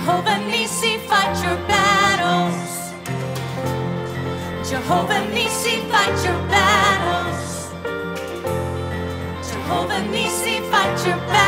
Jehovah Nisi, fight your battles. Jehovah Nisi, fight your battles. Jehovah Nisi, fight your battles.